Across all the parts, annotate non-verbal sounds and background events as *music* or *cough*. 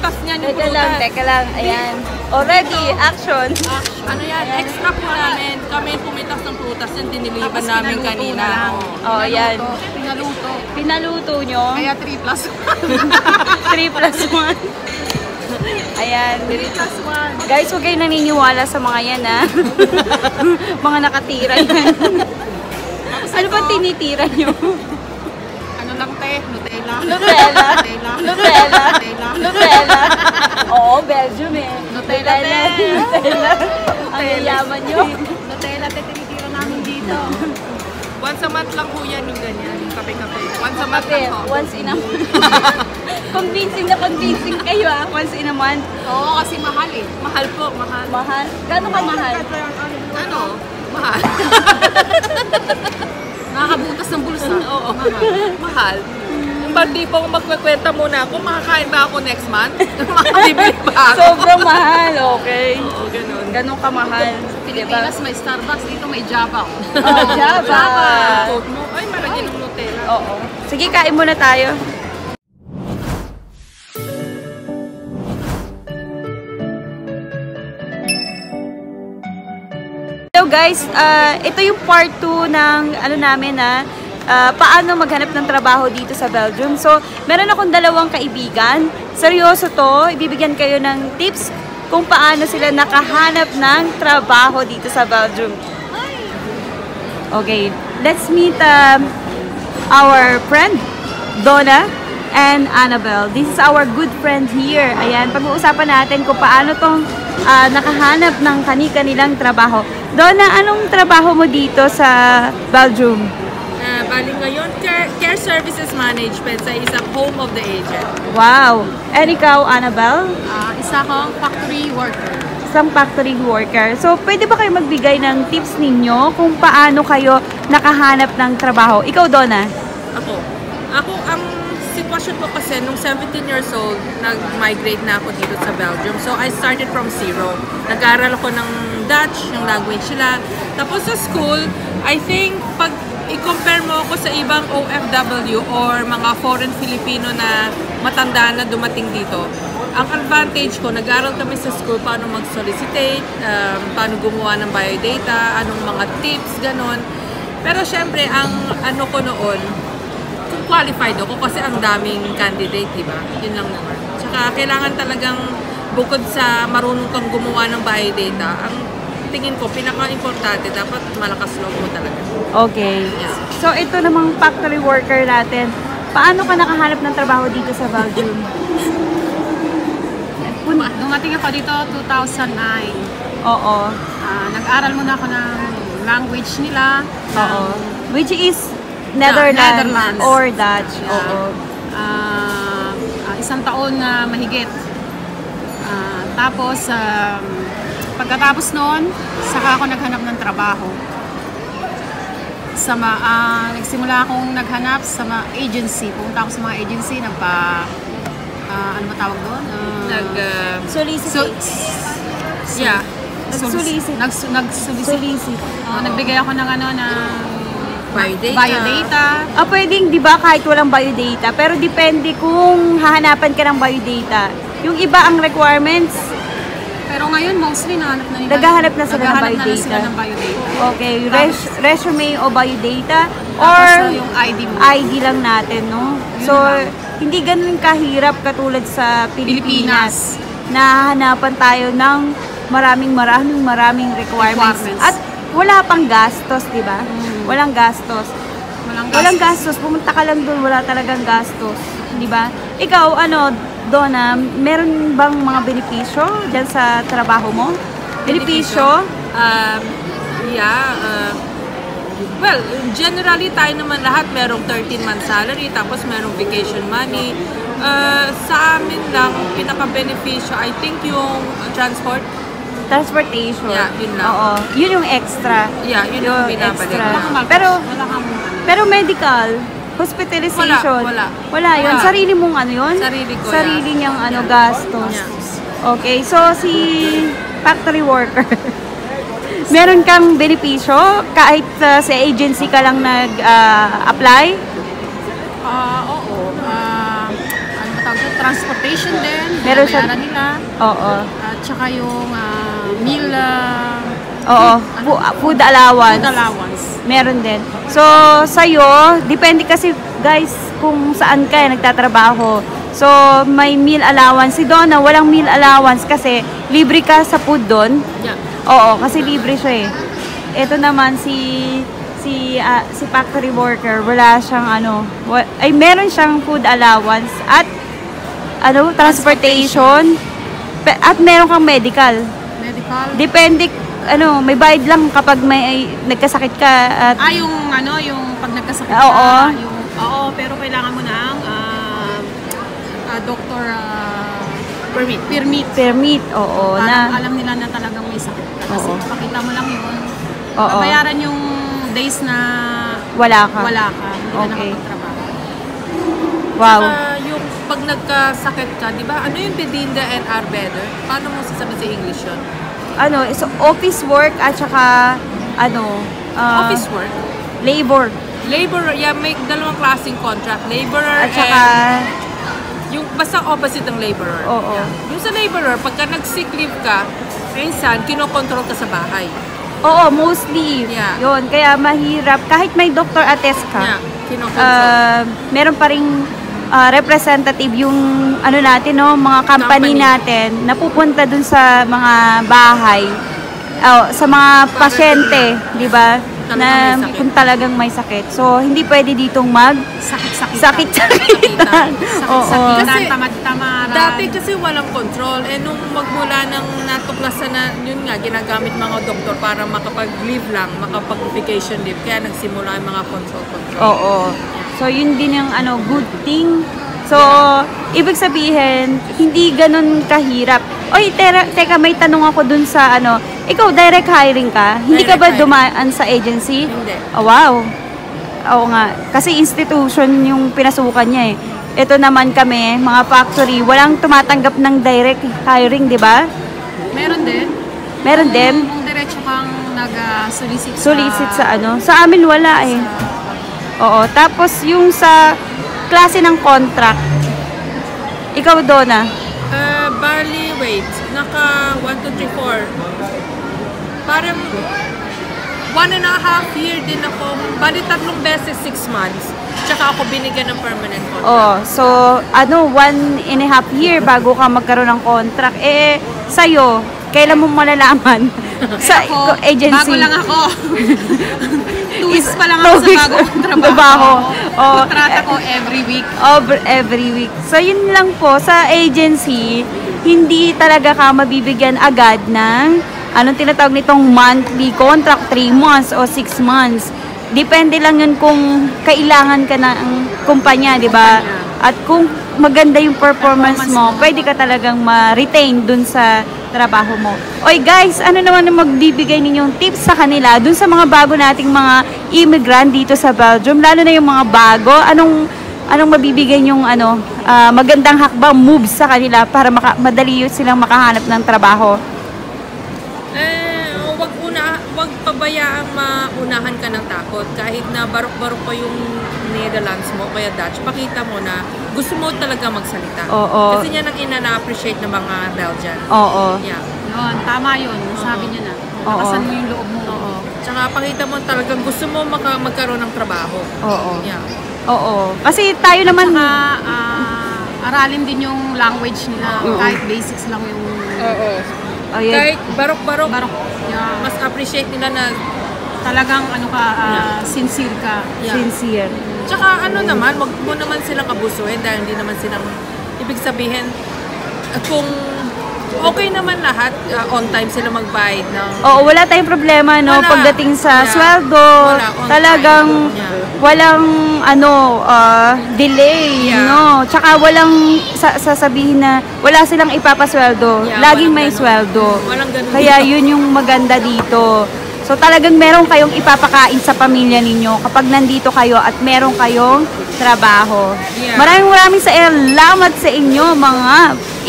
prutas niyan, yung Teka lang, prutas. teka lang. Ayan. Already, action. Ano yan, extra po namin. Kami pumitas ng prutas yan, diniliban namin kanina. Oh, ayan. Pinaluto. Pinaluto nyo. Kaya 3 plus 3 *laughs* plus 1. Ayan. 3 plus 1. Guys, huwag kayo naniniwala sa mga yan, ha? *laughs* mga nakatira yan. ano ba tinitira nyo? Lang te? Nutella. Nutella. Nutella. Nutella. Nutella. Nutella. *laughs* Oo, Belgium eh. Nutella, te. Nutella. Ang yayaman nyo. Nutella te tinitira namin dito. *laughs* Once a month lang po yan yung ganyan, yung kape-kape. Once a month lang po. once in a *laughs* convincing na convincing kayo ah. Once in a month. Oo, kasi mahal eh. Mahal po, mahal. Mahal? Gano'n ka mahal? Ano? Mahal. Nakakabutas ng bulsa. *laughs* Oo, mahal. Yung bang di po magkwekwenta muna ako, makakain ba ako next month? *laughs* Makabibili ba ako? Sobrang mahal, okay. Oo, ganun. Ganun kamahal. Pilipinas may Starbucks, dito may Java. Oh, Java. Mo, ay malagyan ng Nutella. Oo. Sige, kain muna tayo. Hello guys, Ah, ito yung part 2 ng ano namin na ah, paano maghanap ng trabaho dito sa Belgium. So, meron akong dalawang kaibigan. Seryoso to, ibibigyan kayo ng tips kung paano sila nakahanap ng trabaho dito sa Belgium. Okay, let's meet um, our friend, Donna and Annabelle. This is our good friend here. Ayan, pag-uusapan natin kung paano tong ah, nakahanap ng kani-kanilang trabaho. Donna, anong trabaho mo dito sa Belgium? Uh, bali ngayon, care, care Services Management sa isang home of the agent. Wow! And ikaw, Annabelle? Ah, isa akong factory worker. Isang factory worker. So, pwede ba kayo magbigay ng tips ninyo kung paano kayo nakahanap ng trabaho? Ikaw, Donna? Ako. Ako, ang sitwasyon ko kasi, nung 17 years old, nag-migrate na ako dito sa Belgium. So, I started from zero. Nag-aaral ako ng Dutch, yung language nila. Tapos sa school, I think, pag i-compare mo ako sa ibang OFW or mga foreign Filipino na matanda na dumating dito, ang advantage ko, nag-aaral kami sa school paano mag-solicitate, um, paano gumawa ng biodata, anong mga tips, ganon. Pero syempre, ang ano ko noon, kung qualified ako kasi ang daming candidate, di ba? Yun lang naman. Tsaka kailangan talagang bukod sa marunong kang gumawa ng biodata, ang tingin ko, pinaka-importante, dapat malakas loob mo talaga. Okay. Yeah. So, ito namang factory worker natin. Paano ka nakahanap ng trabaho dito sa Belgium? Duma- Dumating ako dito 2009. Oo. Ah, nag-aral muna ako ng language nila. Oo. Which is Netherlands, Netherlands. or Dutch. Yeah. Oo. Ah, ah, isang taon na mahigit. Ah, tapos, um, pagkatapos noon, saka ako naghanap ng trabaho. Sa ma, ah, nagsimula akong naghanap sa mga agency. Pumunta ako sa mga agency, nagpa, ah, ano ba tawag doon? Ah, Nag, uh, Solicitate. yeah. Nag-solicit. Nags, nag-solicit. Solicit. Ah, nagbigay ako ng ano ng Biodata. biodata. Ah, pwedeng, di ba, kahit walang biodata, pero depende kung hahanapan ka ng biodata. Yung iba ang requirements, Pero ngayon, mostly nahanap na nila. Naghahanap na sila ng naghahanap na biodata. sila ng biodata. okay, res- resume o biodata, or na yung ID mo. ID lang natin, no? So, lang. hindi ganun kahirap katulad sa Pilipinas, Pilipinas. na hanapan tayo ng maraming maraming maraming requirements. Requirements. At wala pang gastos, di ba? Walang gastos. Walang Walang gastos. Pumunta ka lang doon, wala talagang gastos. Di ba? Ikaw, ano, Donna, meron bang mga benepisyo dyan sa trabaho mo? Benepisyo? Um, yeah. uh, well, generally tayo naman lahat merong 13 month salary, tapos merong vacation money. Uh, sa amin lang, pinaka-beneficyo, I think yung transport. Transportation. Yeah, yun lang. Oo. Yun yung extra. Yeah, yun yung binabalik. extra. Pero, ano. pero medical, hospitalization. Wala, wala. Wala yun. Wala. Sarili mong ano yun? Sarili ko, Sarili yeah. niyang ano, gastos. Yeah. Okay, so si factory worker, *laughs* meron kang benepisyo kahit uh, sa agency ka lang nag-apply? Ah, oo. Ah, ano ba tawag transportation din, Meron siya- nila. Oo. At saka yung ah, meal ah, Oo. Fu- food allowance. food allowance. Meron din. So, sa'yo, depende kasi, guys, kung saan ka eh, nagtatrabaho. So, may meal allowance. Si Donna, walang meal allowance kasi libre ka sa food doon. Yeah. Oo, kasi libre siya eh. Ito naman si si ah, si factory worker, wala siyang ano, wa- ay meron siyang food allowance at ano, transportation pe- at meron kang medical. Medical. Depende ano, may bayad lang kapag may ay, nagkasakit ka at Ah, yung ano, yung pag nagkasakit Oo. ka, yung, oo, pero kailangan mo ng ah, ah, doctor ah, permit. Permit. permit, oo Parang na. alam nila na talagang may sakit ka. Kasi Oo. pakita mo lang yun. Oo. Babayaran yung days na Wala ka. wala ka. Hindi ka Okay. nakapagtrabaho. Wow. Yung pag nagkasakit ka, di ba? Ano yung bedinda and are better? Paano mo sasabihin sa English yun? Ano, so office work at saka ano, ah, Office work? labor Laborer, yeah, may dalawang klaseng contract. Laborer at saka and yung basta opposite ng laborer. Oo. Yeah. Yung sa laborer, pagka nag-sick leave ka, minsan, kinokontrol ka sa bahay. Oo, mostly. Yeah. Yun, kaya mahirap. Kahit may doctor attest ka, Yeah, kinokontrol. ah, meron pa ring ah, representative yung ano natin, no, mga company, Company. natin na pupunta dun sa mga bahay, oh, sa mga Para pasyente, di ba? Na kung talagang may sakit. So, hindi pwede ditong mag Sakit-sakit. sakit-sakitan. *laughs* Oo. Sakit-sakitan, Kasi tamad-tamaran. Dati kasi walang control. Eh, nung magmula ng natuklasan na, yun nga, ginagamit mga doktor para makapag-leave lang, makapag-vacation leave. Kaya nagsimula yung mga control-control. Oo. So, yun din yung ano, good thing. So, ibig sabihin, hindi ganun kahirap. Oy, tera, teka, may tanong ako dun sa ano, ikaw direct hiring ka? Hindi ka ba hiring. dumaan sa agency? Hindi. Oh, wow. Oo nga. Kasi institution yung pinasukan niya eh. Ito naman kami, mga factory, walang tumatanggap ng direct hiring, di ba? Meron din. Meron din. Kung diretso kang nag-solicit Solicit sa ano. Sa amin wala eh. Oo. Tapos yung sa klase ng contract, ikaw, Donna, Uh, barley, wait. Naka 1, 2, 3, 4. Parang one and a half year din ako. Bali, tatlong beses, six months. Tsaka ako binigyan ng permanent contract. Oh, so ano, one and a half year bago ka magkaroon ng contract. Eh, sa'yo, kailan mo malalaman? *laughs* sa Ako, agency? Bago lang ako. *laughs* Pa lang ako sa bagong *laughs* trabaho. Oo. Kontrata ko every week. Over every week. So, yun lang po, sa agency, hindi talaga ka mabibigyan agad ng anong tinatawag nitong monthly contract, 3 months o 6 months. Depende lang yun kung kailangan ka ng kumpanya, di ba? At kung maganda yung performance, Performance mo, mo. pwede ka talagang ma-retain dun sa trabaho mo. Oy guys, ano naman ang magbibigay ninyong tips sa kanila dun sa mga bago nating mga immigrant dito sa Belgium, lalo na yung mga bago, anong anong mabibigay yung ano ah, magandang hakbang moves sa kanila para maka, madali yun silang makahanap ng trabaho. Pabayaang maunahan ka ng takot. Kahit na barok-barok pa yung Netherlands mo, kaya Dutch, pakita mo na gusto mo talaga magsalita. Oo. Kasi yan ang ina-appreciate ng mga Belgian. Oo. Yeah. Yun, tama yun. Sabi niya na. Oo. Lakasan mo yung loob mo. Oo. Tsaka pakita mo talagang gusto mo maka, magkaroon ng trabaho. Oo. Yeah. Oo. Kasi tayo naman Saka, ah, aralin din yung language nila. Oo. Kahit basics lang yung Oo. Ayun. Kahit barok-barok, barok. Yeah. mas appreciate nila na Talagang ano ka, ah, sincere ka. yeah. sincere. Tsaka ano naman, wag mo naman silang abusuhin dahil hindi naman silang ibig sabihin uh, kung okay naman lahat, uh, on time sila magbayad ng Oo, wala tayong problema no Wala. pagdating sa Yeah. sweldo. Wala, talagang. Yeah. walang ano ah, delay Yeah. no. Tsaka walang sa- sasabihin na wala silang ipapasweldo. Yeah, Laging may ganun. sweldo. Walang ganun Kaya dito. yun yung maganda dito. So talagang meron kayong ipapakain sa pamilya ninyo kapag nandito kayo at meron kayong trabaho. Yeah. Maraming maraming salamat sa inyo mga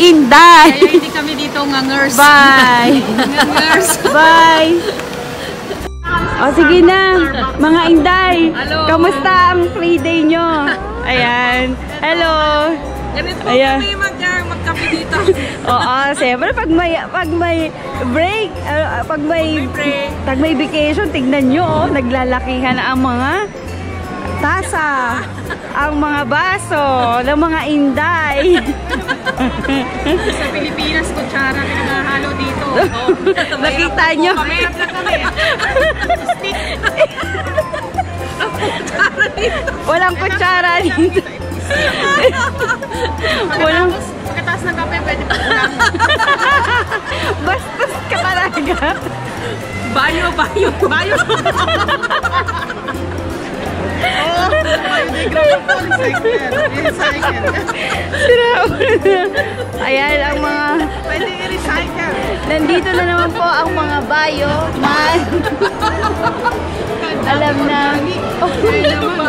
Inday. Kaya hindi kami dito nga nurse. Bye. *laughs* Nga nurse. Bye! O sige na, mga Inday. Hello. Kamusta ang play day nyo? Ayan. Hello. Ganito po Ayan. kami mag, magkape dito. *laughs* Oo, siyempre pag may pag may break, ah, pag may pag may vacation, tignan nyo, oh, naglalakihan na ang mga tasa, *laughs* ang mga baso, ng mga inday. Sa Pilipinas, kutsara pinagahalo dito. *laughs* Nakita nyo? Mahirap na kami. Walang kutsara dito. Walang Pagkatapos, ng kape, pwede pa bastos ka talaga. Bayo, bayo. Bayo. *laughs* *laughs* Biodegradable po, recycle. Recycle. Sira. Ayan ang mga Pwede i-recycle. Nandito na naman po ang mga bayo. Man. Alam na.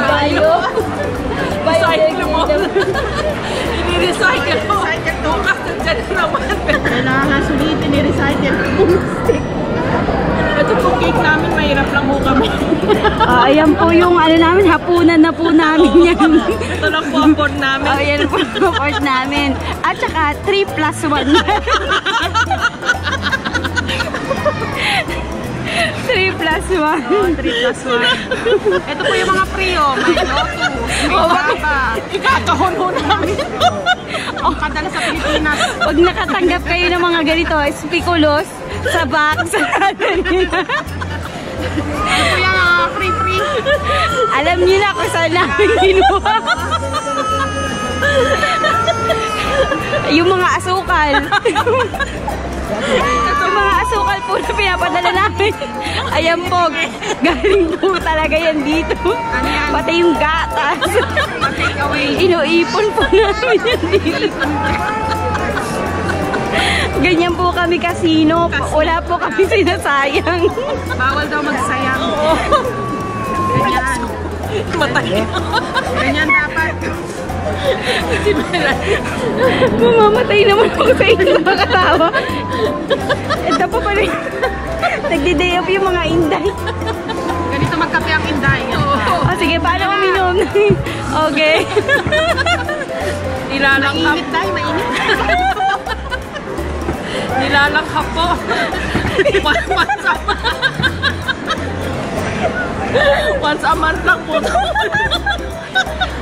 bayo. Recycle mo. Ini-recycle mo. Recycle to. Bukas nandyan na naman. Kailangan sulitin i-recycle. Ito *laughs* po cake namin, mahirap lang po kami. *laughs* Ah, ayan po yung ano namin, hapunan na po namin yan. Ito lang po ang board namin. Oh, yan po ang report namin. At saka 3 plus 1. 3 *laughs* plus 1. Oh, 3 plus 1. Ito po yung mga prio. May lotus, may Oh, baba. Ikakahon ho namin. *laughs* Ang kadala sa Pilipinas. Pag nakatanggap kayo ng mga ganito, spikulos, sa box, uh, free-free. alam niyo na kung saan namin kinuha. yung mga asukal. yung mga asukal po na pinapadala namin. Ayan po, galing po talaga yan dito. Ano? Pati yung gatas. Inuipon po namin yan dito. Ganyan po kami kasino. Wala po kami sinasayang. Bawal daw magsayang. Ganyan. Matay. Ganyan dapat. Mamamatay naman ako sa inyo nakakatawa. Ito po pala yung- Nagdi-day off yung mga inday. Ganito magkape ang inday. O sige, paano uminom? okay. Nilalanghap. Mainit tayo, mainit. Nilalanghap *laughs* po. Once once a Once a month lang po.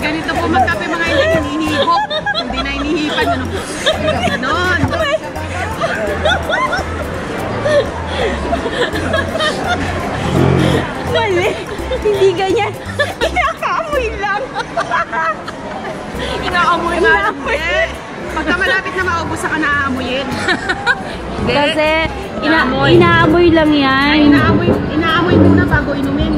Ganito po magkape mga inday. Hinihigop. Hindi na hinihipan. Ano? Ganon. Mali. Hindi ganyan. Inakaamoy lang. Inaamoy na lang po. Pagka malapit na maubos, saka naaamoyin. *laughs* Kasi ina Inaamoy. inaamoy lang yan. Ay, inaamoy, inaamoy muna bago inumin.